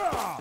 Oh!